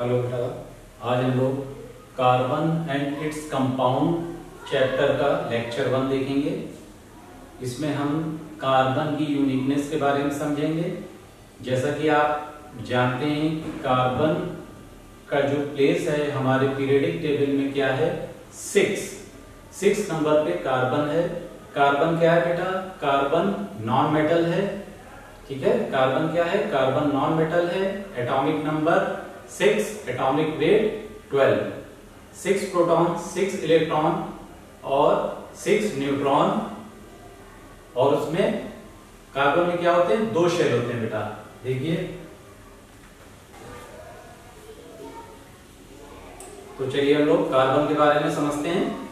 Hello बेटा। आज हम लोग carbon and its compound chapter का लेक्चर वन देखेंगे। इसमें हम कार्बन की यूनिकनेस के बारे में समझेंगे। जैसा कि आप जानते हैं कि कार्बन का जो प्लेस है हमारे पीरियडिक टेबल में क्या है? सिक्स सिक्स नंबर पे कार्बन है। कार्बन क्या है बेटा? कार्बन नॉन मेटल है। ठीक है? कार्बन क्या है? कार्बन नॉन मेटल है। Atomic number six atomic weight twelve. Six proton, six electron और सिक्स न्यूट्रॉन। और उसमें कार्बन में क्या होते हैं? दो शेल होते हैं बेटा। देखिए। तो चलिए हम लोग कार्बन के बारे में समझते हैं।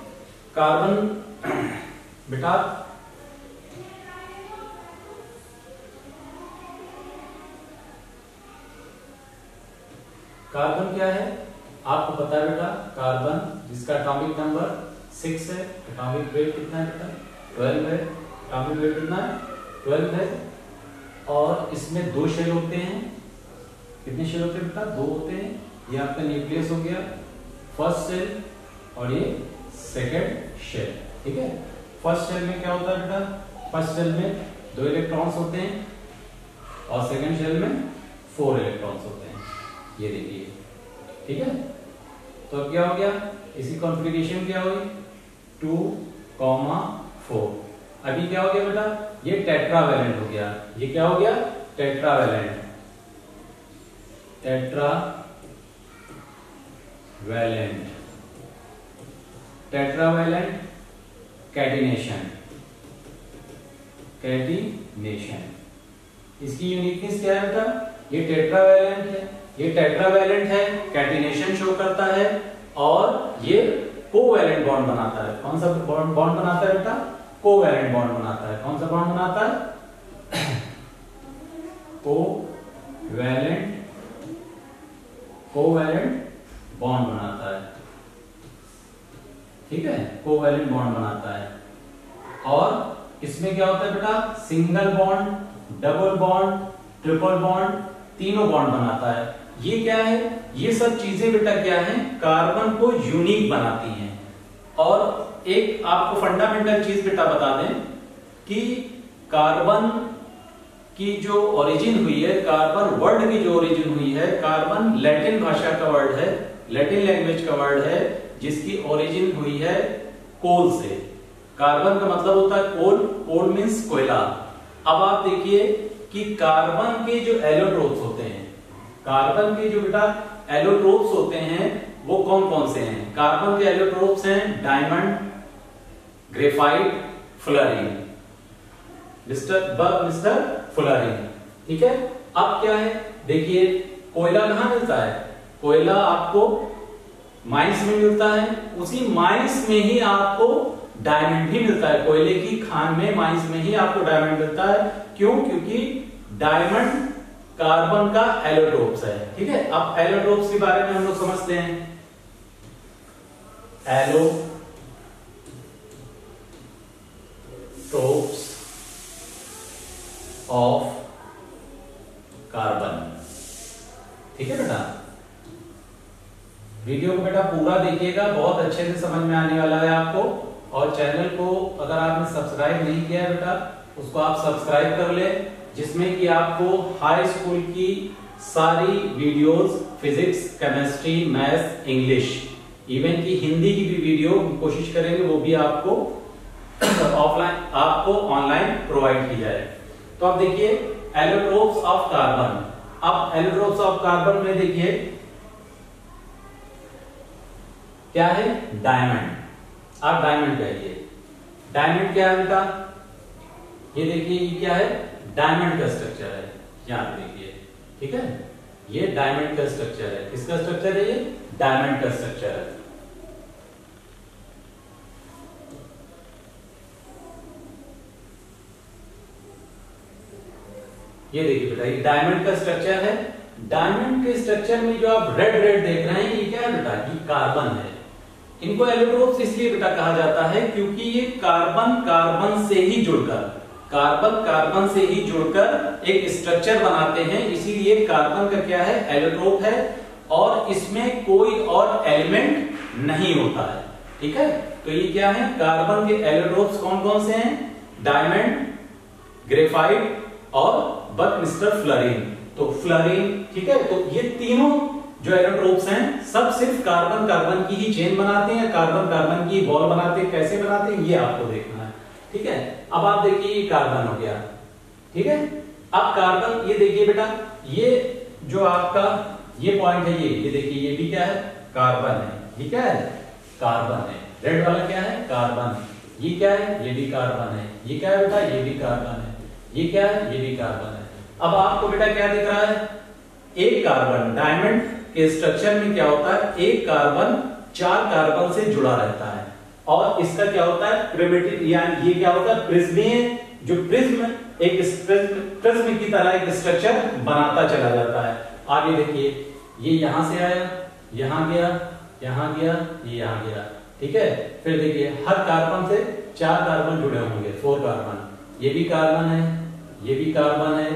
कार्बन बेटा कार्बन क्या है? आपको पता है बेटा कार्बन जिसका एटॉमिक नंबर सिक्स है एटॉमिक वेट कितना है बेटा? ट्वेल्व है। एटॉमिक वेट कितना है? ट्वेल्व है। और इसमें दो शेल होते हैं। कितने शेल होते हैं बेटा? दो होते हैं। ये आपका न्यूक्लियस हो गया। फ़र्स्ट सेल और ये सेकेंड शेल ठीक है? फ़र्स्ट शेल में क्या होता है बेटा? फ़र्स्ट शेल में दो इलेक्ट्रॉन्स होते हैं और सेकेंड शेल में फोर इलेक्ट्रॉन्स होते हैं। ये देखिए। ठीक है? तो अब क्या हो गया? इसी कॉन्फ़िगरेशन क्या हुई? टू कॉमा फोर अभी क्या हो गया बेटा? ये टेट्रावेलेंट हो गया। ये क्या हो गया? Tetravalent tetra valent tetravalent catenation catenation इसकी यूनिकनेस क्या है बेटा? ये टेट्रावेलेंट है। ये टेट्रावेलेंट है, कैटिनेशन शो करता है और ये कोवैलेंट बॉन्ड बनाता है। कौन सा बॉन्ड बॉन्ड बनाता है बेटा? कोवैलेंट बॉन्ड बनाता है। कौन सा बॉन्ड बनाता है? कोवैलेंट कोवैलेंट बॉन्ड बनाता है। ठीक है? कोवैलेंट बॉन्ड बनाता है। और इसमें क्या होता है बेटा? Single bond double bond triple bond तीनों बॉन्ड बनाता है। ये क्या है? ये सब चीज़ें बेटा क्या है? कार्बन को यूनिक बनाती हैं। और एक आपको फंडामेंटल चीज़ बेटा बता दें कि कार्बन की जो ओरिजिन हुई है, कार्बन वर्ड की जो ओरिजिन हुई है, कार्बन लैटिन भाषा का वर्ड है लैटिन लैंग्वेज का वर्ड है, जिसकी ओरिजिन हुई है कोल से। कार्बन का मतलब होता है कोल कोल मीन्स कोयला। अब आप देखिए कि कार्बन के जो एलोट्रोप्स होते हैं कार्बन के जो बेटा एलोट्रोप्स होते हैं, वो कौन कौन से हैं? कार्बन के एलोट्रोप्स हैं diamond graphite fluorine mister mister fluorine ठीक है? अब क्या है? देखिए, कोयला कहाँ मिलता है? कोयला आपको माइंस में मिलता है, उसी माइंस में ही आपको डायमंड भी मिलता है। कोयले की खान में माइंस में ही आपको डायमंड मिलता है। क्यों? क्योंकि डायमंड कार्बन का एलोट्रोप्स है, ठीक है? अब एलोट्रोप्स के बारे में हम लोग समझते हैं। एलोट्रोप्स ऑफ़ कार्बन, ठीक है बेटा? वीडियो को बेटा पूरा देखिएगा, बहुत अच्छे से समझ में आने वाला है आपको। और चैनल को अगर आपने सब्सक्राइब नहीं किया है बेटा, उसको आप सब्सक्राइब कर ले। जिसमें कि आपको हाई स्कूल की सारी videos physics chemistry maths English even की हिंदी की भी वीडियो कोशिश करेंगे, वो भी आपको ऑफलाइन आपको ऑनलाइन प्रोवाइड की जाए। तो आप देखिए एलोट्रोप्स ऑफ़ कार्बन अब एलोट्रोप्स ऑफ़ कार्बन में देखिए, क्या है? डायमंड आप डायमंड कहिए। डायमंड क्या है बेटा ये देखिए, ये क्या है? डायमंड का स्ट्रक्चर है, यहाँ देखिए, ठीक है? ये डायमंड का स्ट्रक्चर है। किसका स्ट्रक्चर है ये? डायमंड का स्ट्रक्चर है। ये देखिए बेटा, ये डायमंड का स्ट्रक्चर है। डायमंड के स्ट्रक्चर में जो आप रेड रेड देख रहे हैं, ये क्या है बेटा? ये कार्बन है। इनको एलोट्रोप्स इसलिए बेटा कहा जाता है क्योंकि ये कार्बन कार्बन से ही जुड़कर। कार्बन कार्बन से ही जुड़कर एक स्ट्रक्चर बनाते हैं। इसीलिए कार्बन का क्या है? एलोट्रोप है और इसमें कोई और एलिमेंट नहीं होता है। ठीक है? तो ये क्या है? कार्बन के एलोट्रोप्स कौन कौन से हैं? डायमंड ग्रेफाइट और बकमिस्टर फ्लोरीन तो फ्लोरीन ठीक है? तो ये तीनों जो एलोट्रोप्स हैं, सब सिर्फ़ कार्बन कार्बन की ही चेन बनाते हैं कार्बन कार्बन की बॉल बनाते हैं? कैसे बनाते हैं? ये आपको देखना ठीक है? अब आप देखिए ये कार्बन हो गया। ठीक है? अब कार्बन ये देखिए बेटा, ये जो आपका, ये पॉइंट है ये ये देखिए, ये भी क्या है? कार्बन है। ठीक है? कार्बन है। रेड वाला क्या है? कार्बन ये क्या है? ये भी कार्बन है। ये क्या है बेटा? ये भी कार्बन है। ये क्या है? ये भी कार्बन है। अब आपको बेटा क्या दिख रहा है? एक कार्बन डायमंड के स्ट्रक्चर में क्या होता है? एक कार्बन चार कार्बन से जुड़ा रहता है। और इसका क्या होता है? प्रिमिटिव यानी ये क्या होता है? प्रिज्मीय जो प्रिज्म एक प्रिज्म की तरह एक स्ट्रक्चर बनाता चला जाता है। आगे देखिए, ये यहाँ से आया, यहाँ गया यहाँ गया, ये यहाँ गया। ठीक है? फिर देखिए, हर कार्बन से चार कार्बन जुड़े होंगे फोर कार्बन ये भी कार्बन है, ये भी कार्बन है,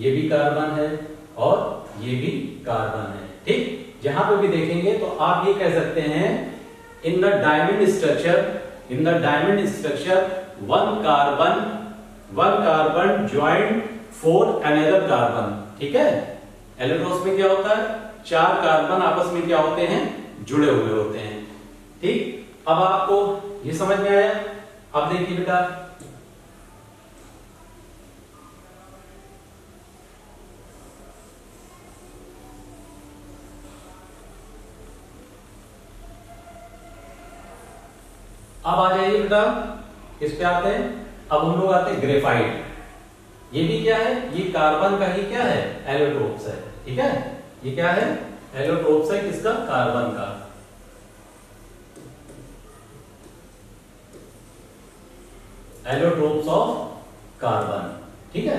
ये भी कार्बन है, और ये भी कार्बन है। ठीक? जहाँ पे भी देखेंगे तो आप ये कह सकते हैं in the diamond structure in the diamond structure one carbon one carbon joint four another carbon ठीक है? एलेक्ट्रोस में क्या होता है? चार कार्बन आपस में क्या होते हैं? जुड़े हुए होते हैं। ठीक? अब आपको ये समझ में आया? अब देखिए बेटा अब आ जाइए बेटा किस पे आते हैं। अब हम लोग आते हैं ग्रेफाइट। ये भी क्या है? ये कार्बन का ही क्या है? एलोट्रोप्स है। ठीक है? ये क्या है? एलोट्रोप्स है किसका? कार्बन का। Allotropes of carbon. ठीक है?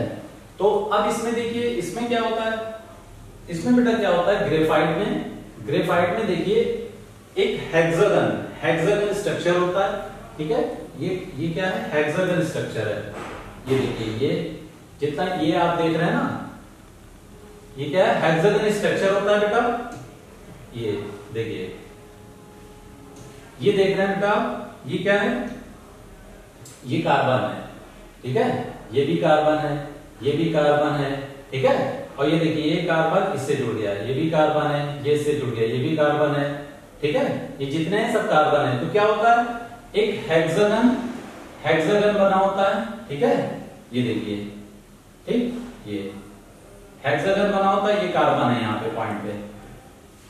तो अब इसमें देखिए, इसमें क्या होता है? इसमें बेटा क्या होता है? ग्रेफाइट में ग्रेफाइट में देखिए, एक हेक्सागन हेक्सागन स्ट्रक्चर होता है, ठीक है? ये ये क्या है? हेक्सागन स्ट्रक्चर है। ये देखिए, ये जितना ये आप देख रहे हैं ना, ये क्या है? हेक्सागन स्ट्रक्चर होता है बेटा। ये देखिए, ये देख रहे हैं बेटा ये क्या है? ये कार्बन है, ठीक है? ये भी कार्बन है, ये भी कार्बन है, ठीक है? और ये देखिए, ये कार्बन इससे जुड़ गया, ये भी कार्बन है, ये इससे जुड़ गया, ये भी कार्बन है, ठीक है? ये जितने हैं सब कार्बन है। तो क्या होता है? एक हेक्सागन हेक्सागन बना होता है, ठीक है? ये देखिए, ठीक? ये हेक्सागन बना होता है, ये कार्बन है यहाँ पे पॉइंट पे।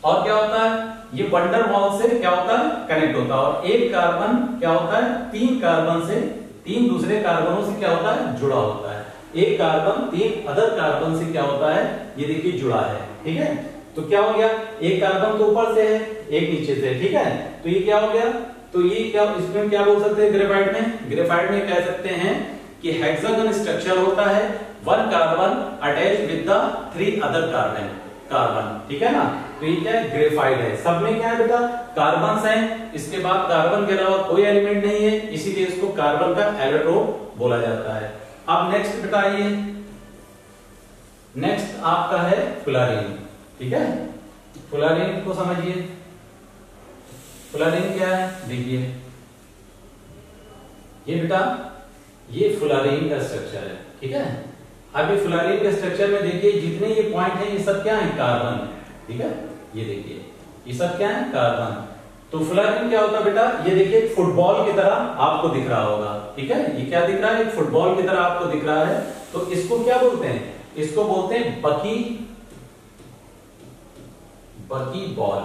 और क्या होता है? ये वंडर वॉल से क्या होता है? कनेक्ट होता है। और एक कार्बन क्या होता है? तीन कार्बन से, तीन दूसरे कार्बनों से क्या होता है? जुड़ा होता है। एक कार्बन, तीन अदर कार्बन से क्या होता है? ये देखिए जुड़ा है, ठीक है? तो क्या हो गया? एक कार्बन तो ऊपर से है, एक नीचे से ठीक है? तो ये क्या हो गया? तो ये क्या, इसमें क्या बोल सकते हैं ग्रेफाइट में? ग्रेफाइट में कह सकते हैं कि हेक्सागन स्ट्रक्चर होता है one carbon attach with the three other carbon carbon ठीक है ना? तो ये क्या है? ग्रेफाइट है। सब में क्या है बेटा? कार्बन है। इसके बाद कार्बन के अलावा कोई एलिमेंट नहीं है, इसीलिए इसको कार्बन का एलोट्रोप बोला जाता है। अब नेक्स्ट ये नेक्स्ट आपका है फ्लोरीन ठीक है? फ्लोरीन को समझिए। फ्लोरीन क्या है? देखिए। ये बेटा, ये फ्लोरीन का स्ट्रक्चर है, ठीक है? अब ये फ्लोरीन के स्ट्रक्चर में देखिए, जितने ये पॉइंट हैं, ये सब क्या है? कार्बन ठीक है? ये देखिए। ये सब क्या है? कार्बन तो फ्लोरीन क्या होता है बेटा? ये देखिए फुटबॉल की तरह आपको दिख रहा होगा, ठीक है? ये क्या दिख रहा है? फुटबॉल की तरह आपको दिख रहा है। तो इसको क्या बोलते हैं? इसको बोलते हैं बकी बकी बॉल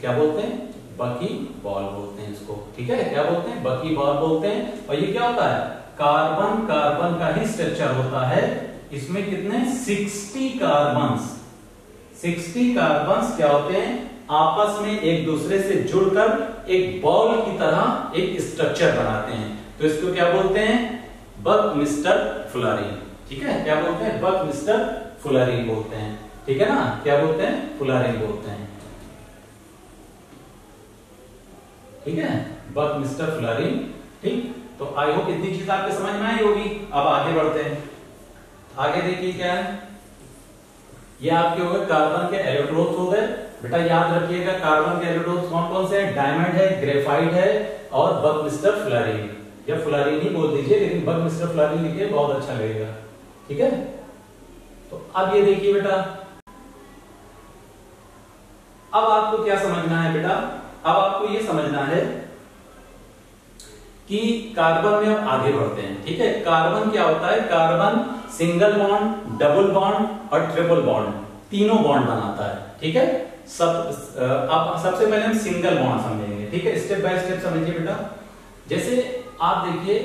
क्या बोलते हैं? बकी बॉल बोलते हैं इसको। ठीक है? क्या बोलते हैं? बकी बॉल बोलते हैं। और ये क्या होता है? कार्बन कार्बन का ही स्ट्रक्चर होता है। इसमें कितने? 60 कार्बन 60 कार्बन क्या होते हैं? आपस में एक दूसरे से जुड़कर एक बॉल की तरह एक स्ट्रक्चर बनाते हैं। तो इसको क्या बोलते हैं? बक मिस्टर फ्लोरीन ठीक है? क्या बोलते हैं? बक मिस्टर फ्लोरीन बोलते हैं। ठीक है ना? क्या बोलते हैं? फ्लोरीन बोलते हैं। ठीक है? बक मिस्टर फ्लोरीन ठीक? तो आई होप इतनी चीज़ आपके समझ में आई होगी। अब आगे बढ़ते हैं। आगे देखिए क्या है। ये आपके हो गए कार्बन के एलोट्रोप्स हो गए। बेटा, याद रखिएगा, कार्बन के एल्यूडोस कौन कौन से हैं? डायमंड है, ग्रेफाइट है और बकमिस्टर फ्लोरीन या फ्लोरीन ही बोल दीजिए, लेकिन बग मिस्टर फ्लोरीन लिखिए, बहुत अच्छा लगेगा। ठीक है? तो अब ये देखिए बेटा अब आपको क्या समझना है बेटा? अब आपको ये समझना है कि कार्बन में अब आगे बढ़ते हैं, ठीक है? कार्बन क्या होता है? Carbon single bond, double bond और ट्रिपल बॉन्ड, तीनों बॉन्ड बनाता है, ठीक है? सब, अब सबसे पहले हम सिंगल बॉन्ड समझेंगे, ठीक है? स्टेप बाय स्टेप समझिए बेटा। जैसे आप देखिए,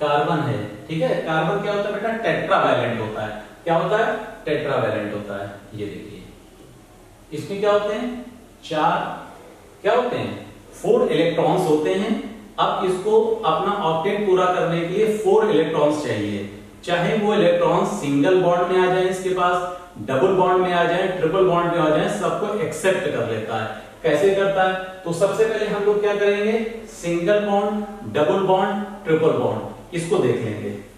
कार्बन है, ठीक है? कार्बन क्या होता है बेटा? टेट्रावैलेंट होता है। क्या होता है? टेट्रावैलेंट होता है, ये देखिए। इसमें क्या होते हैं? चार क्या होते हैं? फोर इलेक्ट्रॉन्स होते हैं। अब इसको अपना ऑक्टेट पूरा करने के लिए फोर इलेक्ट्रॉन्स चाहिए। चाहे वो इलेक्ट्रॉन सिंगल बॉन्ड में आ जाए इसके पास, डबल बॉन्ड में आ जाए, ट्रिपल बॉन्ड में आ जाए, सबको एक्सेप्ट कर लेता है। कैसे करता है? तो सबसे पहले हम लोग क्या करेंगे? Single bond, double bond, triple bond, इसको देख लेंगे।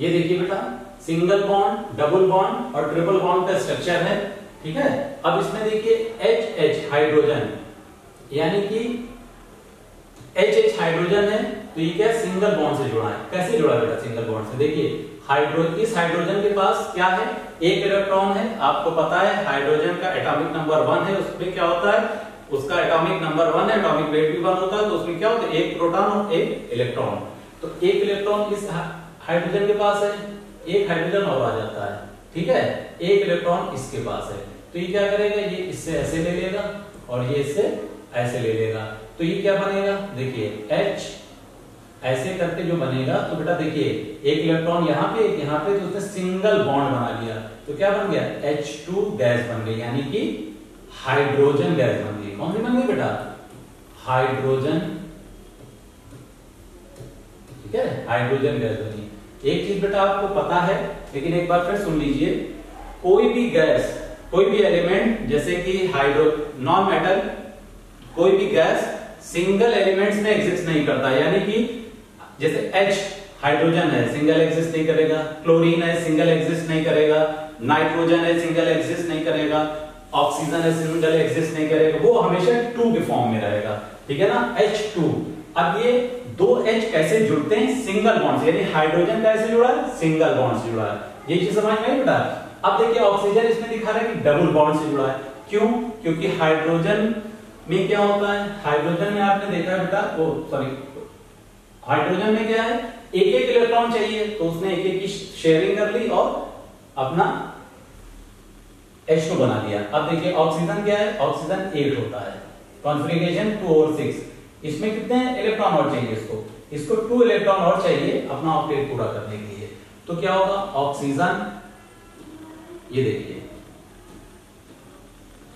ये देखिए बेटा सिंगल बॉन्ड डबल बॉन्ड और ट्रिपल बॉन्ड का स्ट्रक्चर है, ठीक है? अब इसमें देखिए एच एच हाइड्रोजन यानी कि एच एच हाइड्रोजन है तो ये क्या सिंगल बॉन्ड से जुड़ा है। कैसे जुड़ा बेटा सिंगल बॉन्ड से? देखिए हाइड्रो इस हाइड्रोजन के पास क्या है? एक इलेक्ट्रॉन है, आपको पता है हाइड्रोजन का एटॉमिक नंबर वन है, उसमें क्या होता है? उसका एटॉमिक नंबर वन है एटॉमिक वेट भी वन होता है तो उसमें क्या होता है? एक प्रोटॉन और एक इलेक्ट्रॉन तो एक इलेक्ट्रॉन इस हाइड्रोजन के पास है, एक हाइड्रोजन और आ जाता है, ठीक है? एक इलेक्ट्रॉन इसके पास है। तो ये क्या करेगा? ये इससे ऐसे ले लेगा और ये इससे ऐसे ले लेगा। तो ये क्या बनेगा? देखिए, H ऐसे करके जो बनेगा तो बेटा देखिए, एक इलेक्ट्रॉन यहाँ पे एक यहाँ पे तो उसने सिंगल बॉन्ड बना लिया। तो क्या बन गया? H2 गैस बन गई, यानी कि हाइड्रोजन गैस बन गई। कौन सी बन गई बेटा? हाइड्रोजन, ठीक है? हाइड्रोजन गैस बनी एक चीज़ बेटा आपको पता है, लेकिन एक बार फिर सुन लीजिए, कोई भी गैस, कोई भी एलिमेंट, जैसे कि हाइड्रो नॉन मेटल कोई भी गैस सिंगल एलिमेंट्स में एग्जिस्ट नहीं करता। यानी कि जैसे H हाइड्रोजन है सिंगल एग्जिस्ट नहीं करेगा क्लोरीन है सिंगल एग्जिस्ट नहीं करेगा नाइट्रोजन है सिंगल एग्जिस्ट नहीं करेगा ऑक्सीजन है सिंगल एग्जिस्ट नहीं करेगा। वो हमेशा टू के फॉर्म में रहेगा। ठीक है ना? H2 अब ये दो एच कैसे जुड़ते हैं? सिंगल बॉन्ड से यानी हाइड्रोजन कैसे जुड़ा है? सिंगल बॉन्ड से जुड़ा है। ये चीज़ समझ में बेटा? अब देखिए ऑक्सीजन इसमें दिखा रहा है कि डबल बॉन्ड से जुड़ा है। क्यों? क्योंकि हाइड्रोजन में क्या होता है? हाइड्रोजन में आपने देखा बेटा, वो सॉरी हाइड्रोजन में क्या है? एक एक इलेक्ट्रॉन चाहिए तो उसने एक एक की शेयरिंग कर ली और अपना H2 बना दिया। अब देखिए ऑक्सीजन क्या है? ऑक्सीजन 8 होता है। कॉन्फ्रिगेशन 2 और 6 इसमें कितने इलेक्ट्रॉन और चाहिए इसको? इसको 2 इलेक्ट्रॉन और चाहिए अपना ऑक्टेट पूरा करने के लिए। तो क्या होगा? ऑक्सीजन ये देखिए।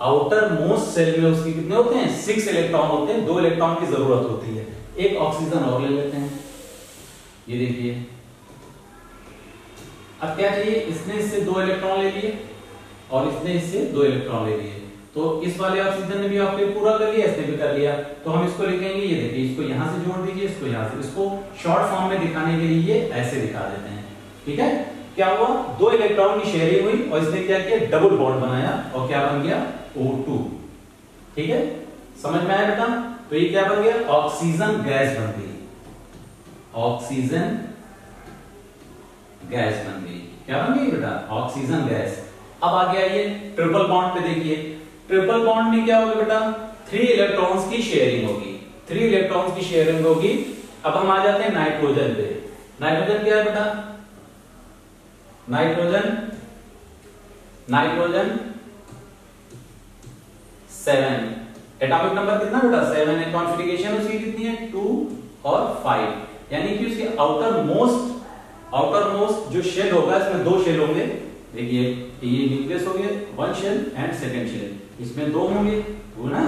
आउटर मोस्ट सेल में उसकी कितने होते हैं? सिक्स इलेक्ट्रॉन होते हैं, दो इलेक्ट्रॉन की ज़रूरत होती है। एक ऑक्सीजन और ले लेते हैं। ये देखिए। अब क्या चाहिए? इसने इससे दो इलेक्ट्रॉन ले लिए और इसने इससे दो इलेक्ट्रॉन ले लिए। तो इस वाले ऑक्सीजन ने भी ऑक्टेट पूरा कर लिया, इसने भी कर लिया। तो हम इसको लिखेंगे, ये देखिए, इसको यहाँ से जोड़ दीजिए, इसको यहाँ से, इसको शॉर्ट फॉर्म में दिखाने के लिए ऐसे दिखा देते हैं। ठीक है? क्या हुआ? दो इलेक्ट्रॉन की शेयरिंग हुई और इसने क्या किया? डबल बॉन्ड बनाया और क्या बन गया? O2 ठीक है? समझ में आया बेटा? तो ये क्या बन गया? ऑक्सीजन गैस बन गई। ऑक्सीजन गैस बन गई। क्या बन गई बेटा? ऑक्सीजन गैस अब आगे आइए ट्रिपल बॉन्ड पे देखिए। ट्रिपल बॉन्ड में क्या होगा बेटा? थ्री इलेक्ट्रॉन्स की शेयरिंग होगी। थ्री इलेक्ट्रॉन्स की शेयरिंग होगी। अब हम आ जाते हैं नाइट्रोजन पे। नाइट्रोजन क्या है बेटा? Nitrogen nitrogen seven. Atomic number कितना बेटा? सेवन। है कॉन्फ़िगरेशन उसकी कितनी है? टू और फाइव। यानी कि उसके आउटर मोस्ट आउटर मोस्ट जो शेल होगा, इसमें दो शेल होंगे। देखिए, ये न्यूक्लियस हो गया one shell and second shell इसमें दो होंगे ना?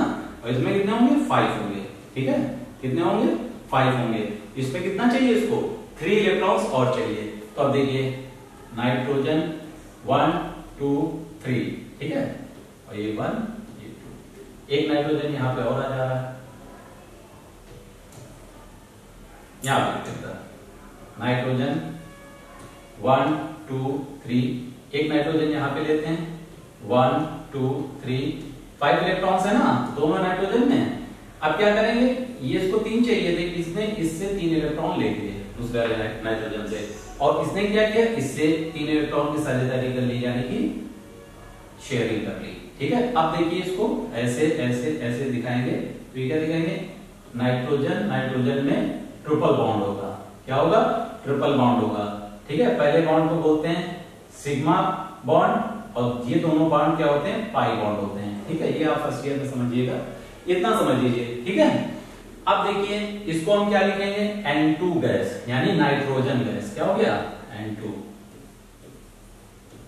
और इसमें कितने होंगे? फाइव होंगे। ठीक है? कितने होंगे? फाइव होंगे। इसमें कितना चाहिए इसको? थ्री इलेक्ट्रॉन्स और चाहिए। तो अब देखिए नाइट्रोजन वन टू थ्री ठीक है? और ये वन ये टू एक नाइट्रोजन यहाँ पे और आ जा रहा है। यहाँ पे लिख देता नाइट्रोजन वन टू थ्री एक नाइट्रोजन यहाँ पे लेते हैं। One two three five electrons है ना? दोनों नाइट्रोजन में। अब क्या करेंगे? ये इसको तीन चाहिए थे, इसने इससे तीन इलेक्ट्रॉन ले लिए, दूसरे नाइट्रोजन से। और इसने क्या किया? इससे तीन इलेक्ट्रॉन की साझेदारी कर ली, यानी कि शेयरिंग कर ली। ठीक है? अब देखिए इसको ऐसे ऐसे ऐसे दिखाएँगे। तो ये क्या दिखाएँगे? नाइट्रोजन नाइट्रोजन में ट्रिपल बॉन्ड होगा। क्या होगा? ट्रिपल बॉन्ड होगा। ठीक है? पहले बॉन्ड को बोलते हैं सिग्मा बॉन्ड और ये दोनों बॉन्ड क्या होते हैं? पाई बॉन्ड होते हैं। ठीक है? ये आप फ़र्स्ट ईयर में समझिएगा। इतना समझ लीजिए। ठीक है? अब देखिए, इसको हम क्या लिखेंगे? N2 गैस, यानी नाइट्रोजन गैस। क्या हो गया? N2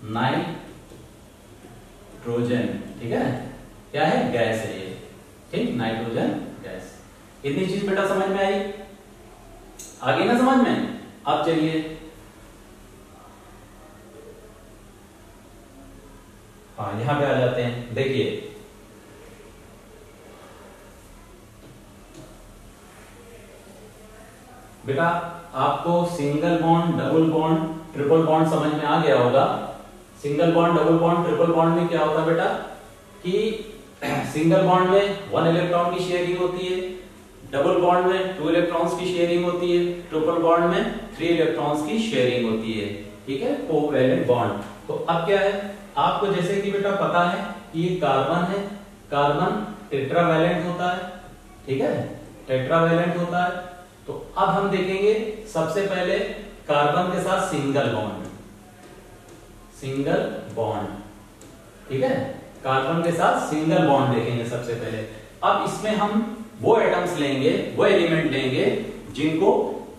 nitrogen. ठीक है? क्या है? गैस है ये। ठीक? Nitrogen gas. इतनी चीज़ बेटा समझ में आई? आगे ना समझ में? अब चलिए। हाँ यहाँ पे आ जाते हैं। देखिए। बेटा, आपको single bond double bond triple bond समझ में आ गया होगा। Single bond double bond triple bond में क्या होता बेटा? कि सिंगल बॉन्ड में वन इलेक्ट्रॉन की शेयरिंग होती है डबल बॉन्ड में टू इलेक्ट्रॉन्स की शेयरिंग होती है ट्रिपल बॉन्ड में थ्री इलेक्ट्रॉन्स की शेयरिंग होती है। ठीक है? कोवैलेंट बॉन्ड तो अब क्या है? आपको जैसे कि बेटा पता है कि ये कार्बन है, कार्बन टेट्रावैलेंट होता है, ठीक है? टेट्रावैलेंट होता है। तो अब हम देखेंगे सबसे पहले कार्बन के साथ सिंगल बॉन्ड। सिंगल बॉन्ड, ठीक है? कार्बन के साथ सिंगल बॉन्ड देखेंगे सबसे पहले। अब इसमें हम वो एटम्स लेंगे, वो एलिमेंट लेंगे जिनको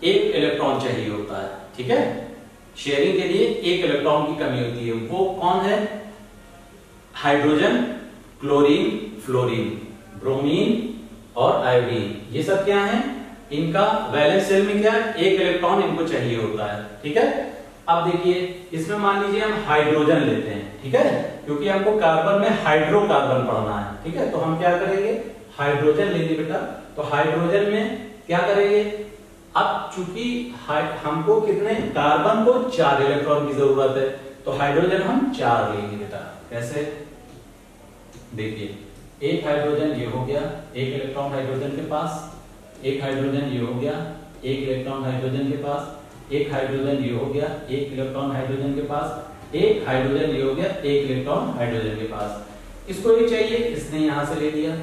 एक इलेक्ट्रॉन चाहिए होता है, ठीक है? शेयरिंग के लिए एक इलेक्ट्रॉन की कमी होती है। वो कौन है? हाइड्रोजन, क्लोरीन, फ्लोरीन, ब्रोमीन और आयोडीन। ये सब क्या है? इनका वैलेंस सेल में क्या एक इलेक्ट्रॉन इनको चाहिए होता है। ठीक है? अब देखिए, इसमें मान लीजिए हम हाइड्रोजन लेते हैं। ठीक है? क्योंकि हमको कार्बन में हाइड्रोकार्बन पढ़ना है। ठीक है? तो हम क्या करेंगे? हाइड्रोजन लेंगे बेटा। तो हाइड्रोजन में क्या करेंगे? अब चूँकि हमको कितने, कार्बन को चार इलेक्ट्रॉन की ज़रूरत है तो हाइड्रोजन हम चार लेंगे बेटा। कैसे? देखिए, एक हाइड्रोजन ये हो गया, एक इलेक्ट्रॉन हाइड्रोजन के पास, एक हाइड्रोजन ये हो गया, एक इलेक्ट्रॉन हाइड्रोजन के पास, एक हाइड्रोजन ये हो गया, एक इलेक्ट्रॉन हाइड्रोजन के पास, एक हाइड्रोजन ये हो गया, एक इलेक्ट्रॉन हाइड्रोजन के पास। इसको एक चाहिए, इसने यहाँ से ले लिया।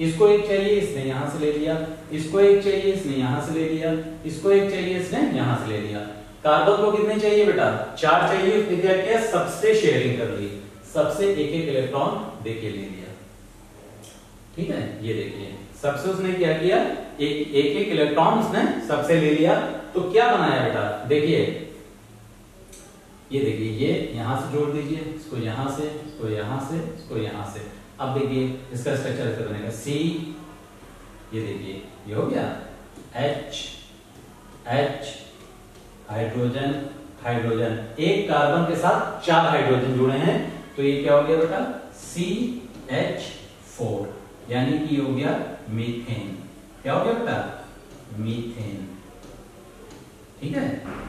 इसको एक चाहिए इसने यहाँ से ले लिया। इसको एक चाहिए इसने यहाँ से ले लिया। इसको एक चाहिए इसने यहाँ से ले लिया। कार्बन को कितने चाहिए बेटा? चार चाहिए। उसने क्या किया सबसे शेयरिंग कर ली। सबसे एक एक इलेक्ट्रॉन देके ले लिया। ठीक है? ये देखिए। सबसे उसने क्या किया? एक एक, एक इलेक्ट्रॉन उसने सबसे ले लिया। तो क्या बनाया बेटा? देखिए। ये देखिए ये यहाँ से जोड़ दीजिए। इसको यहाँ से इसको यहाँ से इसको यहाँ से। अब देखिए, इसका स्ट्रक्चर ऐसे बनेगा? सी ये देखिए, ये हो गया? एच एच हाइड्रोजन हाइड्रोजन एक कार्बन के साथ चार हाइड्रोजन जुड़े हैं। तो ये क्या हो गया बेटा? सी एच फोर यानी कि हो गया मीथेन क्या हो गया बेटा? मीथेन ठीक है?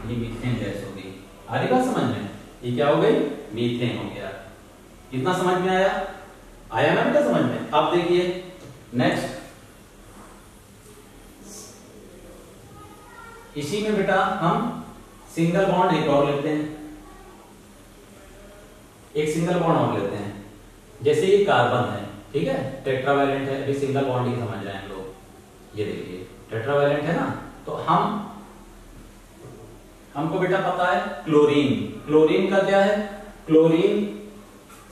ये मीथेन गैस हो गई। आ रही बात समझ में? ये क्या हो गई? मीथेन हो गया। कितना समझ में आया? आया ना बेटा समझ में? आप देखिए नेक्स्ट इसी में बेटा हम सिंगल बॉन्ड एक और लेते हैं। एक सिंगल बॉन्ड और लेते हैं। जैसे ये कार्बन है, ठीक है? टेट्रावैलेंट है, अभी सिंगल बॉन्ड ही समझ रहे हैं लोग। ये देखिए टेट्रावैलेंट है ना? तो हम, हमको बेटा पता है क्लोरीन क्लोरीन का क्या है? क्लोरीन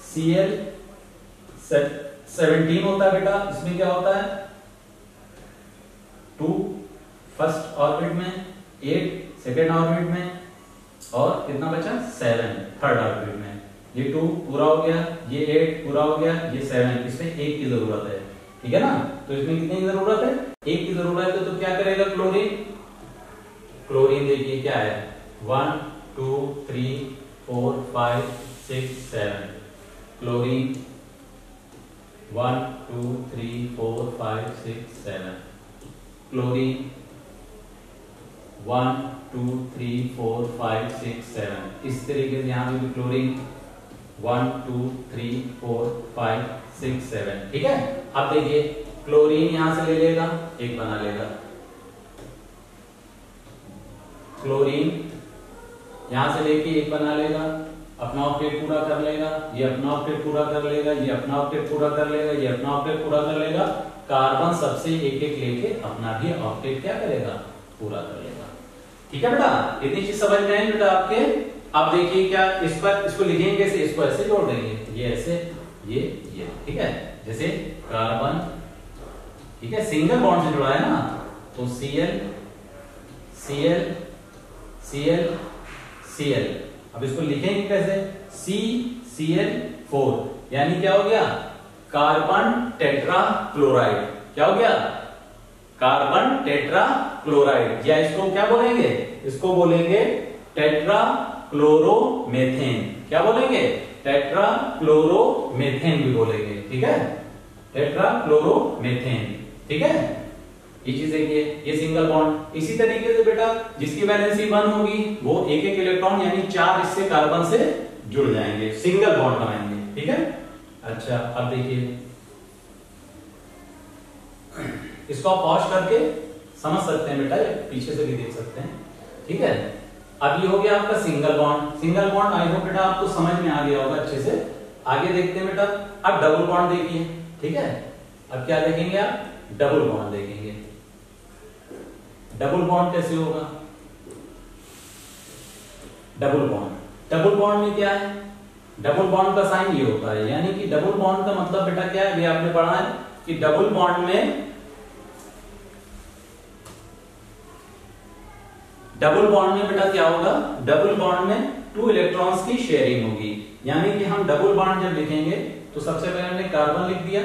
सी एल सेवनटीन होता है बेटा इसमें क्या होता है? टू फ़र्स्ट ऑर्बिट में एट सेकेंड ऑर्बिट में, और कितना बचा? सेवन थर्ड ऑर्बिट में। ये टू पूरा हो गया, ये एट पूरा हो गया, ये सेवन इसमें एक की ज़रूरत है। ठीक है ना? तो इसमें कितने की ज़रूरत है? एक की ज़रूरत है तो क्या करेगा क्लोरीन क्लोरीन देखिए क्या है। One two three four five six seven chlorine one two three four five six seven chlorine one two three four five six seven इस तरीके से यहाँ भी chlorine one two three four five six seven ठीक है? अब देखिए chlorine यहाँ से ले लेगा, एक बना लेगा. क्लोरीन यहाँ से लेके एक बना लेगा. अपना ऑक्टेट पूरा कर लेगा, ये अपना ऑक्टेट पूरा कर लेगा, ये अपना ऑक्टेट पूरा कर लेगा, ये अपना ऑक्टेट पूरा कर लेगा। कार्बन सबसे एक एक लेके अपना भी ऑक्टेट क्या करेगा? पूरा कर लेगा। ठीक है बेटा? इतनी चीज़ समझ में आई बेटा आपके? आप देखिए क्या, इस पर, इसको लिखेंगे कैसे? इसको ऐसे जोड़ देंगे। ये ऐसे, ये ये। ठीक है? जैसे कार्बन, ठीक है? सिंगल बॉन्ड से जुड़ा है ना? तो Cl Cl Cl Cl अब इसको लिखेंगे कैसे? सी सी एल फोर यानी क्या हो गया? कार्बन टेट्रा क्लोराइड क्या हो गया? कार्बन टेट्रा क्लोराइड या इसको क्या बोलेंगे? इसको बोलेंगे टेट्रा क्लोरोमेथेन क्या बोलेंगे? टेट्रा क्लोरोमेथेन भी बोलेंगे. ठीक है? टेट्रा क्लोरोमेथेन ठीक है? ये चीज़ देखिए ये सिंगल बॉन्ड इसी तरीके से बेटा, जिसकी वैलेंसी वन होगी, वो एक एक इलेक्ट्रॉन यानी चार इससे कार्बन से जुड़ जाएँगे. सिंगल बॉन्ड बनाएँगे. ठीक है? अच्छा अब देखिए। इसको आप पॉज करके समझ सकते हैं बेटा पीछे से भी देख सकते हैं। ठीक है? अब ये हो गया आपका single bond single bond I hope बेटा आपको समझ में आ गया होगा अच्छे से। आगे देखते हैं बेटा। अब डबल बॉन्ड देखिए। ठीक है? अब क्या देखेंगे आप? डबल बॉन्ड देखेंगे। डबल बॉन्ड कैसे होगा? डबल बॉन्ड डबल बॉन्ड में क्या है? डबल बॉन्ड का साइन ये होता है, यानी कि डबल बॉन्ड का मतलब बेटा क्या है? आपने पढ़ा है कि डबल बॉन्ड में डबल बॉन्ड में बेटा क्या होगा? डबल बॉन्ड में टू इलेक्ट्रॉन्स की शेयरिंग होगी। यानी कि हम डबल बॉन्ड जब लिखेंगे तो सबसे पहले हमने कार्बन लिख दिया,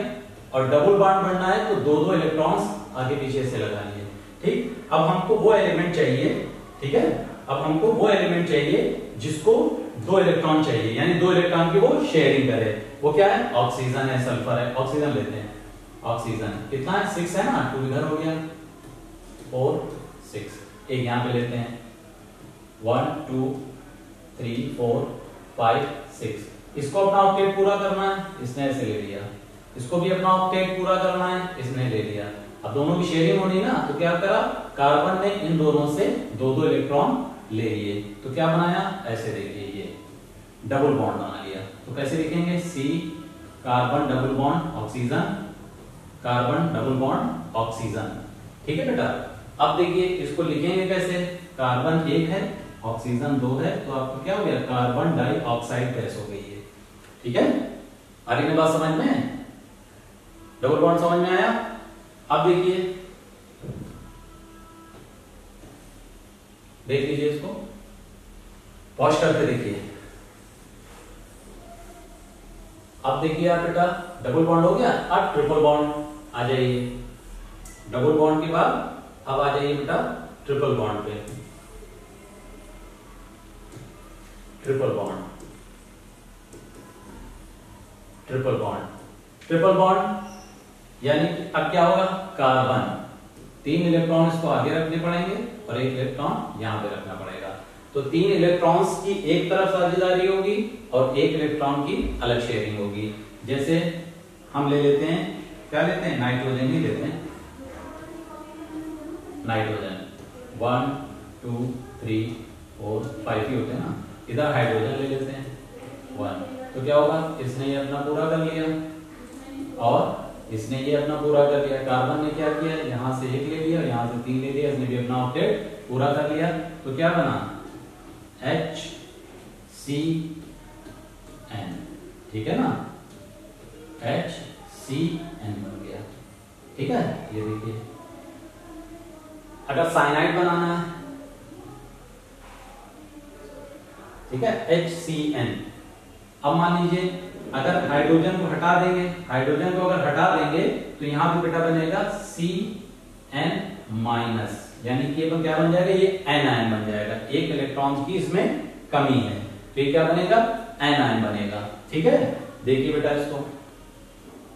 और डबल बॉन्ड बनना है तो दो दो इलेक्ट्रॉन्स आगे पीछे से लगा लिए ठीक? अब हमको वो एलिमेंट चाहिए, ठीक है? अब हमको वो एलिमेंट चाहिए जिसको दो इलेक्ट्रॉन चाहिए, यानी दो इलेक्ट्रॉन की वो शेयरिंग करे। वो क्या है? ऑक्सीजन है सल्फ़र है। ऑक्सीजन लेते हैं। ऑक्सीजन कितना है? सिक्स है ना? टू इधर हो गया। फोर सिक्स एक यहाँ पे लेते हैं। One two three four five six इसको अपना ऑक्टेट पूरा करना है, इसने ऐसे ले लिया। इसको भी अपना ऑक्टेट पूरा करना है, इसने ले लिया। अब दोनों की शेयरिंग होनी ना तो क्या करा? कार्बन ने इन दोनों से दो दो इलेक्ट्रॉन ले लिए। तो क्या बनाया? ऐसे देखिए ये। डबल बॉन्ड बना लिया। तो कैसे लिखेंगे C carbon double bond oxygen carbon double bond oxygen ठीक है बेटा? अब देखिए, इसको लिखेंगे कैसे? कार्बन एक है ऑक्सीजन दो है तो आपको क्या हो गया? कार्बन डाइऑक्साइड गैस हो गई है। ठीक है? आगे बात समझ में? डबल बॉन्ड समझ में आया? अब देखिए। देख लीजिए इसको। पॉज करके देखिए। अब देखिए आप बेटा डबल बॉन्ड हो गया, अब ट्रिपल बॉन्ड आ जाइए। डबल बॉन्ड के बाद अब आ जाइए बेटा ट्रिपल बॉन्ड पे। Triple bond triple bond triple bond यानी अब क्या होगा? कार्बन। तीन इलेक्ट्रॉन इसको आगे रखने पड़ेंगे और एक इलेक्ट्रॉन यहाँ पे रखना पड़ेगा। तो तीन इलेक्ट्रॉन्स की एक तरफ़ साझेदारी होगी और एक इलेक्ट्रॉन की अलग शेयरिंग होगी। जैसे हम ले लेते हैं, क्या लेते हैं? नाइट्रोजन ही लेते हैं। Nitrogen. One, two, three, four, five ही होते हैं ना। इधर हाइड्रोजन ले लेते हैं। वन। तो क्या होगा? इसने ये अपना पूरा कर लिया। और इसने ये अपना पूरा कर लिया कार्बन ने क्या किया? यहाँ से एक ले लिया, यहाँ से तीन ले लिया, इसने भी अपना ऑक्टेट पूरा कर लिया। तो क्या बना? एच सी एन ठीक है ना? एच सी एन बन गया। ठीक है? ये देखिए। अगर साइनाइड बनाना है, ठीक है? एच सी एन अब मान लीजिए अगर हाइड्रोजन को हटा देंगे हाइड्रोजन को अगर हटा देंगे तो यहाँ पे बेटा बनेगा सी एन माइनस यानी कि क्या बन जाएगा? ये एन आयन बन जाएगा। एक इलेक्ट्रॉन की इसमें कमी है। तो ये क्या बनेगा? एन आयन बनेगा। ठीक है? देखिए बेटा इसको।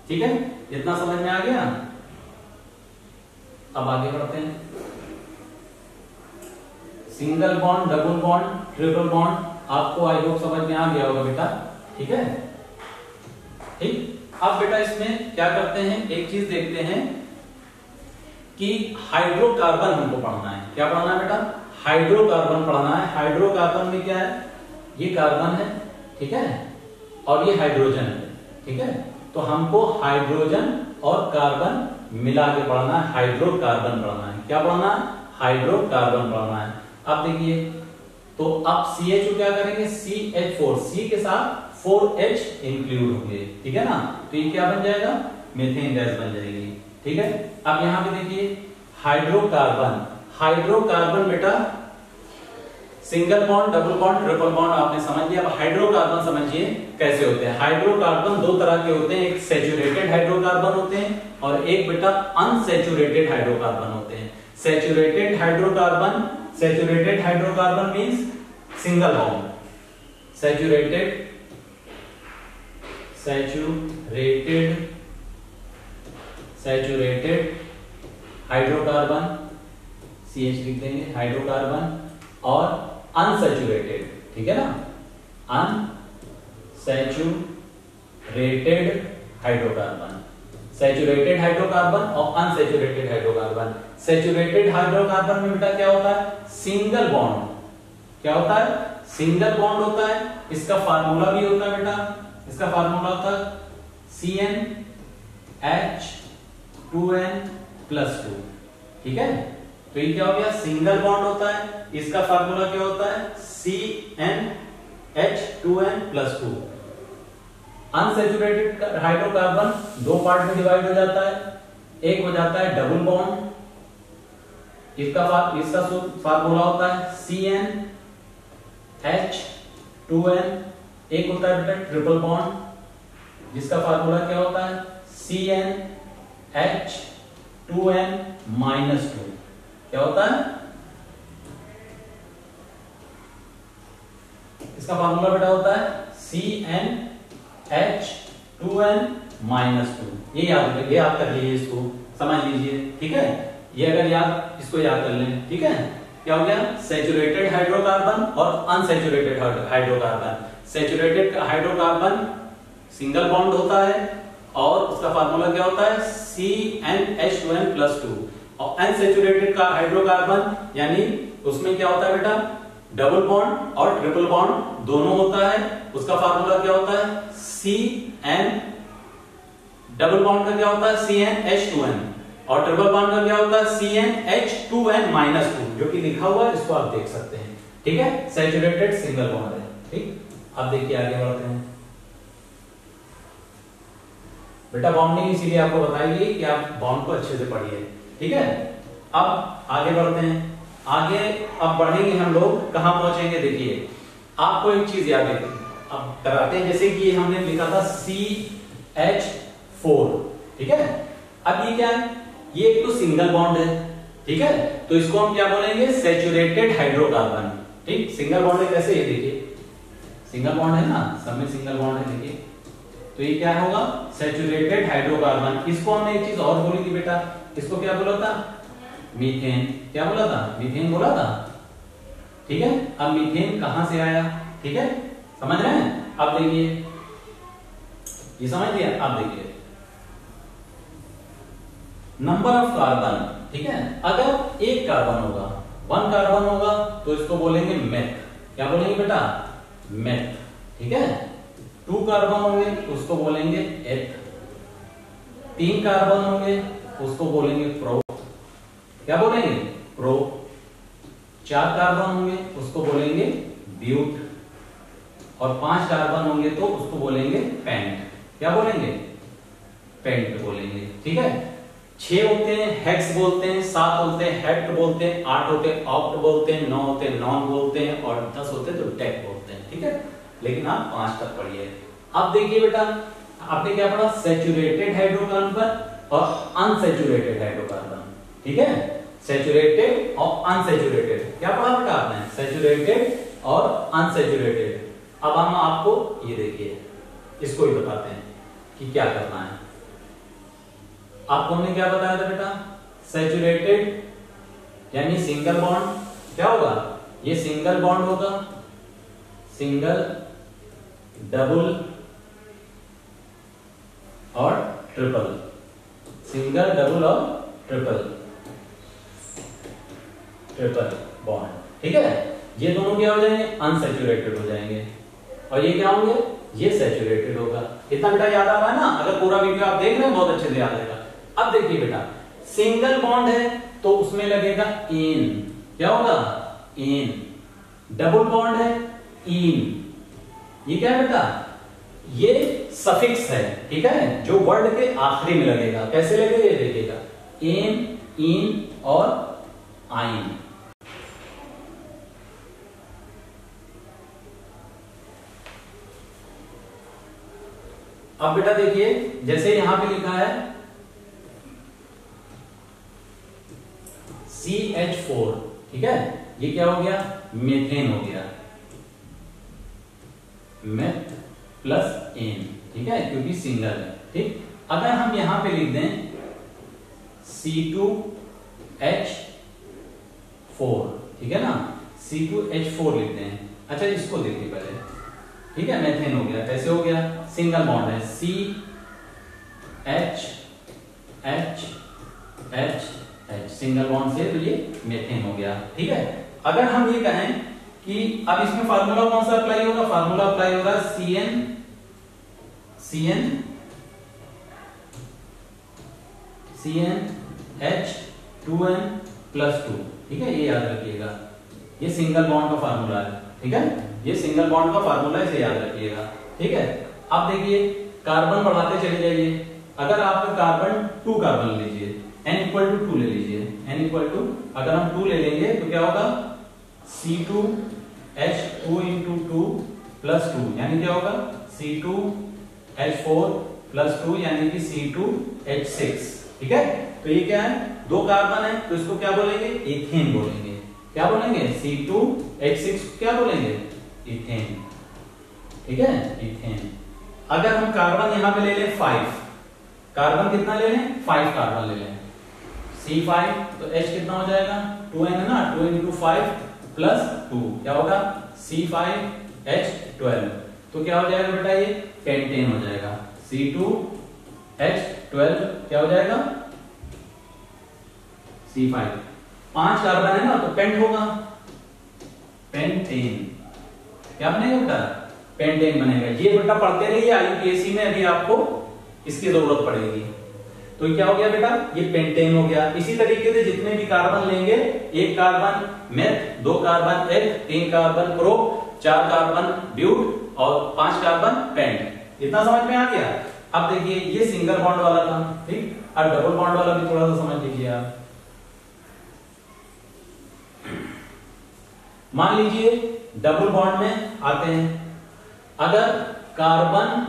ठीक है? इतना समझ में आ गया? अब आगे बढ़ते हैं। Single bond double bond triple bond आपको आई होप समझ में आ गया होगा बेटा। ठीक है? ठीक? अब बेटा इसमें क्या करते हैं? एक चीज़ देखते हैं कि हाइड्रोकार्बन हमको पढ़ना है। क्या पढ़ना है बेटा? हाइड्रोकार्बन पढ़ना है। हाइड्रोकार्बन में क्या है? ये कार्बन है, ठीक है? और ये हाइड्रोजन है, ठीक है? तो हमको हाइड्रोजन और कार्बन मिला के पढ़ना है। हाइड्रोकार्बन पढ़ना है। क्या पढ़ना है? हाइड्रोकार्बन पढ़ना है। अब देखिए तो अब सी एच क्या करेंगे? सी एच फोर सी के साथ फोर एच इंक्लूड होंगे, ठीक है ना? तो ये क्या बन जाएगा? मेथेन गैस बन जाएगी, ठीक है? अब यहाँ पे देखिए हाइड्रोकार्बन हाइड्रोकार्बन बेटा single bond double bond triple bond आपने समझ लिया? अब हाइड्रोकार्बन समझिए कैसे होते हैं? हाइड्रोकार्बन दो तरह के होते हैं, एक सेचुरेटेड हाइड्रोकार्बन होते हैं और एक बेटा अनसेचुरेटेड हाइड्रोकार्बन होते हैं। Saturated hydrocarbon saturated hydrocarbon means single bond saturated saturated saturated hydrocarbon C H लिख देंगे हाइड्रोकार्बन और अनसेचुरेटेड ठीक है ना? अनसेचुरेटेड हाइड्रोकार्बन सेचुरेटेड हाइड्रोकार्बन और अनसेचुरेटेड हाइड्रोकार्बन सेचुरेटेड हाइड्रोकार्बन में बेटा क्या होता है? सिंगल बॉन्ड क्या होता है? सिंगल बॉन्ड होता है। इसका फार्मूला भी होता है बेटा। इसका फार्मूला होता है C N H two N plus two ठीक है? तो ये क्या हो गया? सिंगल बॉन्ड होता है। इसका फार्मूला क्या होता है? C N H two N plus two unsaturated hydrocarbon दो पार्ट में डिवाइड हो जाता है। एक हो जाता है डबल बॉन्ड इसका फार, इसका फार्मूला होता है C N H two N एक होता है बेटा ट्रिपल बॉन्ड, जिसका फार्मूला क्या होता है? C N H two N minus two. क्या होता है? इसका फार्मूला बेटा होता है C N H two N minus two. ये याद ये याद कर लीजिए इसको, समझ लीजिए, ठीक है? ये अगर याद, इसको याद कर लें, ठीक है? क्या हो गया? सेचुरेटेड हाइड्रोकार्बन और unsaturated hydrocarbon saturated hydrocarbon single bond होता है, और उसका फार्मूला क्या होता है? C N H two N plus two और अनसेचुरेटेड का हाइड्रोकार्बन यानी उसमें क्या होता है बेटा? डबल बॉन्ड और ट्रिपल बॉन्ड दोनों होता है। उसका फार्मूला क्या होता है? सी एन डबल बॉन्ड का क्या होता है? C N H two N और ट्रिपल बॉन्ड का क्या होता है? C N H two N minus two जो कि लिखा हुआ है, इसको आप देख सकते हैं। ठीक है? सेचुरेटेड सिंगल बॉन्ड है। ठीक? अब देखिए आगे बढ़ते हैं। बेटा बॉन्डिंग इसीलिए आपको बताई गई कि आप बॉन्ड को अच्छे से पढ़िए। ठीक है? अब आगे बढ़ते हैं। आगे अब बढ़ेंगे हम लोग। कहाँ पहुँचेंगे देखिए। आपको एक चीज़ याद है। अब कराते हैं, जैसे कि हमने लिखा था सी एच फोर ठीक है? अब ये क्या है? ये एक तो सिंगल बॉन्ड है। ठीक है? तो इसको हम क्या बोलेंगे? सेचुरेटेड हाइड्रोकार्बन ठीक? सिंगल बॉन्ड कैसे? ये देखिए। सिंगल बॉन्ड है ना? सब में सिंगल बॉन्ड है देखिए। तो ये क्या होगा? सेचुरेटेड हाइड्रोकार्बन इसको हमने एक चीज़ और बोली थी बेटा। इसको क्या बोला था? मीथेन। क्या बोला था? मीथेन बोला था। ठीक है? अब मीथेन कहाँ से आया? ठीक है? समझ रहे हैं? अब देखिए। ये समझ लिया अब देखिए। नंबर ऑफ़ कार्बन ठीक है? अगर एक कार्बन होगा वन कार्बन होगा तो इसको बोलेंगे मेथ क्या बोलेंगे बेटा? मेथ ठीक है? टू कार्बन होंगे, उसको बोलेंगे एथ तीन कार्बन होंगे, उसको बोलेंगे प्रो क्या बोलेंगे? प्रो चार कार्बन होंगे, उसको बोलेंगे ब्यूट और पाँच कार्बन होंगे तो उसको बोलेंगे पेंट क्या बोलेंगे? पेंट बोलेंगे, ठीक है? छह होते हैं हेक्स बोलते हैं, सात होते हैं हेक्ट बोलते हैं, आठ होते हैं ऑक्ट बोलते हैं, नौ होते हैं नॉन बोलते हैं, और दस होते हैं तो टेक बोलते हैं। ठीक है? लेकिन आप पाँच तक पढ़िए। अब देखिए बेटा, आपने क्या पढ़ा? सेचुरेटेड हाइड्रोकार्बन और अनसेचुरेटेड हाइड्रोकार्बन ठीक है? सेचुरेटेड और अनसेचुरेटेड क्या पढ़ा बेटा आपने? सेचुरेटेड और अनसेचुरेटेड अब हम आपको ये देखिए। इसको ही बताते हैं कि क्या करना है। आपको हमने क्या बताया था बेटा? सेचुरेटेड यानी सिंगल बॉन्ड क्या होगा? ये सिंगल बॉन्ड होगा। सिंगल, डबल और ट्रिपल। सिंगल, डबल और ट्रिपल। Triple bond. ठीक है? ये दोनों क्या हो जाएँगे? अनसेचुरेटेड हो जाएँगे। और ये क्या होंगे? ये सेचुरेटेड होगा। इतना बेटा याद आ रहा है ना? अगर पूरा वीडियो आप देख रहे हैं, बहुत अच्छे से याद आएगा अब देखिए बेटा, सिंगल बॉन्ड है तो उसमें लगेगा इन। क्या होगा? इन। डबल बॉन्ड है इन। ये क्या है बेटा? ये सफिक्स है, ठीक है? जो वर्ड के आखिरी में लगेगा। कैसे लगेगा ये देखिएगा? इन इन और आइन। अब बेटा देखिए, जैसे यहाँ पे लिखा है सी एच फोर ठीक है? ये क्या हो गया? मेथेन हो गया। ठीक है, क्योंकि सिंगल है, ठीक? अगर हम यहाँ पे लिख दें सी टू एच फोर ठीक है ना? सी टू एच फोर लिखते हैं अच्छा इसको देखिए पहले। ठीक है मेथेन हो गया। कैसे हो गया? सिंगल बॉन्ड है। C H H H H single bond से तो ये मेथेन हो गया। ठीक है? अगर हम ये कहें कि अब इसमें फार्मूला कौन सा अप्लाई होगा? फार्मूला अप्लाई होगा C N C N C N H two N plus two ठीक है? ये याद रखिएगा। ये सिंगल बॉन्ड का फार्मूला है। ठीक है? ये सिंगल बॉन्ड का फार्मूला इसे याद रखिएगा। ठीक है? अब देखिए कार्बन बढ़ाते चले जाइए। अगर आप कार्बन टू कार्बन लीजिए एन इक्वल टू टू ले लीजिए एन इक्वल टू अगर हम टू ले लेंगे तो क्या होगा? C two H two into two plus two यानी क्या होगा? C two H four plus two यानी कि सी टू एच सिक्स ठीक है? तो ये क्या है? दो कार्बन है तो इसको क्या बोलेंगे? इथेन बोलेंगे। क्या बोलेंगे? सी टू एच सिक्स क्या बोलेंगे? इथेन ठीक है? इथेन अगर हम कार्बन यहाँ पे ले लें फाइव कार्बन कितना ले लें? फाइव कार्बन ले लें। सी फाइव तो एच कितना हो जाएगा? टू एन है ना? Two into five plus two क्या होगा? सी फाइव एच ट्वेल्व तो क्या हो जाएगा बेटा ये? पेंटेन हो जाएगा। सी टू एच ट्वेल्व क्या हो जाएगा? सी फाइव पाँच कार्बन है ना तो पेंट होगा। पेंटेन क्या बनेगा बेटा? पेंटेन बनेगा। ये बेटा पढ़ते रहिए आईपीएससी में अभी आपको इसकी ज़रूरत पड़ेगी। तो क्या हो गया बेटा? ये पेंटेन हो गया। इसी तरीके से जितने भी कार्बन लेंगे, एक कार्बन मेथ दो कार्बन एथ तीन कार्बन प्रो चार कार्बन ब्यूट और पाँच कार्बन पेंट इतना समझ में आ गया? अब देखिए, ये सिंगल बॉन्ड वाला था, ठीक? और डबल बॉन्ड वाला भी थोड़ा सा समझ लीजिए आप। मान लीजिए डबल बॉन्ड में आते हैं। अगर कार्बन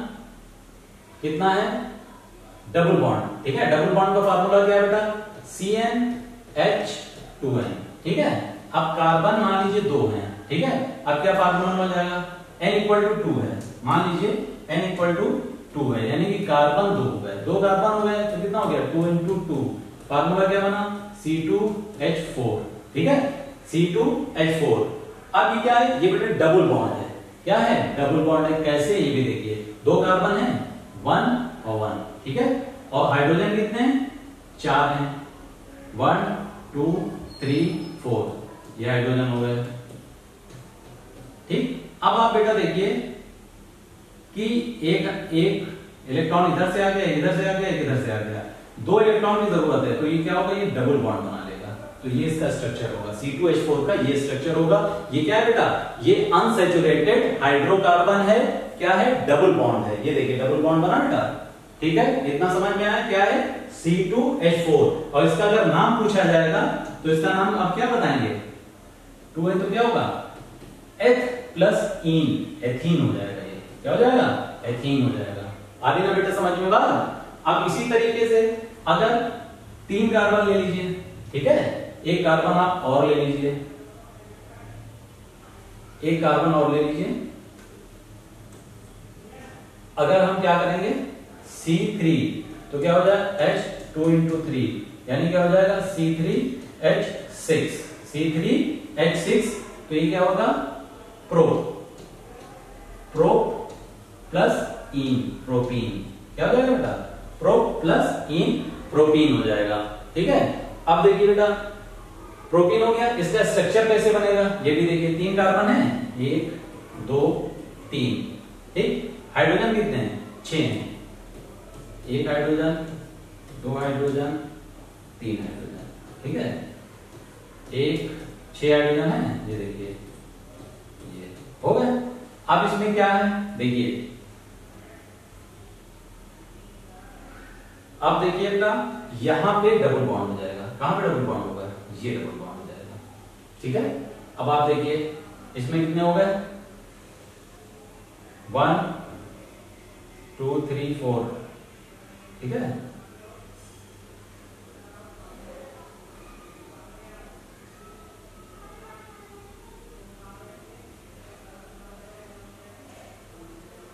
कितना है? डबल बॉन्ड ठीक है? डबल बॉन्ड का फार्मूला क्या है बेटा? C N H two N ठीक है? अब कार्बन मान लीजिए दो है, ठीक है? अब क्या फार्मूला हो जाएगा? एन इक्वल टू टू है। मान लीजिए एन इक्वल टू टू है, यानी कि कार्बन दो हो गए दो कार्बन हो गए तो कितना हो गया? टू इंटू टू फार्मूला क्या बना? सी टू एच फोर ठीक है? सी टू एच फोर अब ये क्या है? ये बेटे डबल बॉन्ड है। क्या है? डबल बॉन्ड है। कैसे? ये भी देखिए। दो कार्बन है वन और वन ठीक है? और हाइड्रोजन कितने हैं? चार हैं। वन टू थ्री फोर ये हाइड्रोजन हो गए। ठीक? अब आप बेटा देखिए कि एक एक इलेक्ट्रॉन इधर से आ गया, इधर से आ गया इधर से आ गया। दो इलेक्ट्रॉन की ज़रूरत है तो ये क्या होगा? ये डबल बॉन्ड बना लेगा। तो ये इसका स्ट्रक्चर होगा। C2H4 का ये स्ट्रक्चर होगा। ये क्या है बेटा? ये अनसेचुरेटेड हाइड्रोकार्बन है। क्या है? डबल बॉन्ड है। ये देखिए डबल बॉन्ड बना बेटा। ठीक है? इतना समझ में आया क्या है? C2H4 और इसका अगर नाम पूछा जाएगा तो इसका नाम आप क्या बताएँगे? टू है तो क्या होगा? एथ प्लस इन एथीन हो जाएगा। क्या हो जाएगा एथीन हो जाएगा। आगे ना बेटा समझ में बात? अब इसी तरीके से अगर तीन कार्बन ले लीजिए, ठीक है? एक कार्बन आप और ले लीजिए। एक कार्बन और ले लीजिए। अगर हम क्या करेंगे? C3 तो क्या हो जाएगा H टू इंटू थ्री यानी क्या हो जाएगा? C3 H6 C3 H6 तो ये क्या होगा? Pro pro plus ene propene. क्या हो जाएगा बेटा? प्रो प्लस इन प्रोपीन हो जाएगा। ठीक है? अब देखिए बेटा प्रोटीन हो गया, इसका स्ट्रक्चर कैसे बनेगा? ये भी देखिए, तीन कार्बन है। एक, दो, तीन। ठीक? हाइड्रोजन कितने हैं? छह हैं। एक हाइड्रोजन दो हाइड्रोजन तीन हाइड्रोजन ठीक है? एक, छह हाइड्रोजन है। ये देखिए, ये हो गया। अब इसमें क्या है? देखिए अब देखिए बेटा यहाँ पे डबल बॉन्ड हो जाएगा। कहाँ पे डबल बॉन्ड होगा? ये डबल बॉन्ड हो जाएगा। ठीक है? अब आप देखिए इसमें कितने हो गए? वन टू थ्री फोर ठीक है?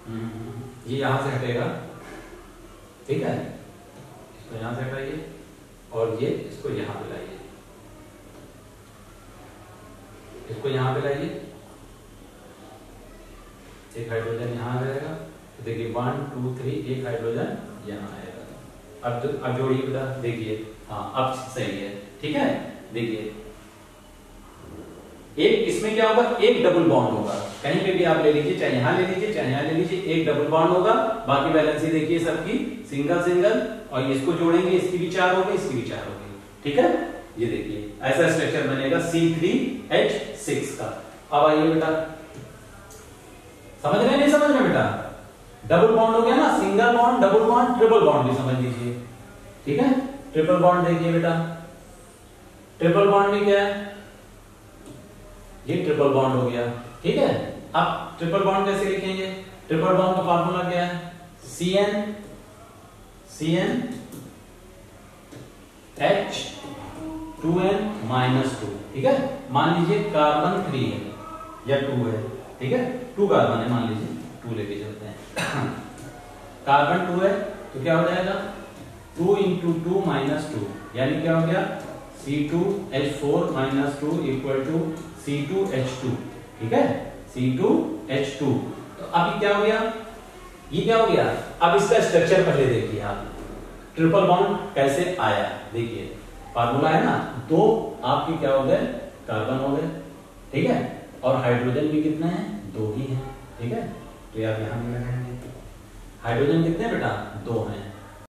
हम्म, ये यहाँ से हटेगा। ठीक है? इसको यहाँ से हटाइए और ये इसको यहाँ पे लाइए इसको यहाँ पे लाइए एक हाइड्रोजन यहाँ आ जाएगा। तो देखिए वन टू थ्री एक हाइड्रोजन यहाँ आएगा। अब जो, अब जोड़िए बेटा, देखिए। हाँ अब सही है। ठीक है? देखिए। एक, इसमें क्या होगा? एक डबल बॉन्ड होगा। कहीं पे भी आप ले लीजिए, चाहे यहाँ ले लीजिए, चाहे यहाँ ले लीजिए, एक डबल बॉन्ड होगा। बाकी बैलेंस ही देखिए सबकी। सिंगल सिंगल और इसको जोड़ेंगे, इसकी भी चार होगी, इसकी भी चार होगी। ठीक है? ये देखिए, ऐसा स्ट्रक्चर बनेगा सी थ्री एच सिक्स का। अब आइए बेटा। समझ रहे नहीं समझ रहे बेटा? डबल बॉन्ड हो गया ना? Single bond double bond triple bond भी समझ लीजिए। ठीक है? ट्रिपल बॉन्ड देखिए बेटा। ट्रिपल बॉन्ड में क्या है? ये ट्रिपल बॉन्ड हो गया। ठीक है? अब ट्रिपल बॉन्ड कैसे लिखेंगे? ट्रिपल बॉन्ड का फॉर्मूला क्या है? C N C N H two N minus two ठीक है? मान लीजिए कार्बन थ्री है, या टू है, ठीक है? टू कार्बन है, मान लीजिए टू लेके चलते हैं। कार्बन टू है तो क्या हो जाएगा? Two into two minus two यानी क्या हो गया? C two H four minus two equal to C two H two ठीक है? सी टू एच टू तो अभी क्या हो गया? ये क्या हो गया? अब इसका स्ट्रक्चर पहले देखिए आप। ट्रिपल बॉन्ड कैसे आया? देखिए फार्मूला है ना? दो आपके क्या हो गए? कार्बन हो गए। ठीक है? और हाइड्रोजन भी कितने हैं? दो ही हैं। ठीक है? तो आप यहाँ हाइड्रोजन कितने बेटा? दो हैं।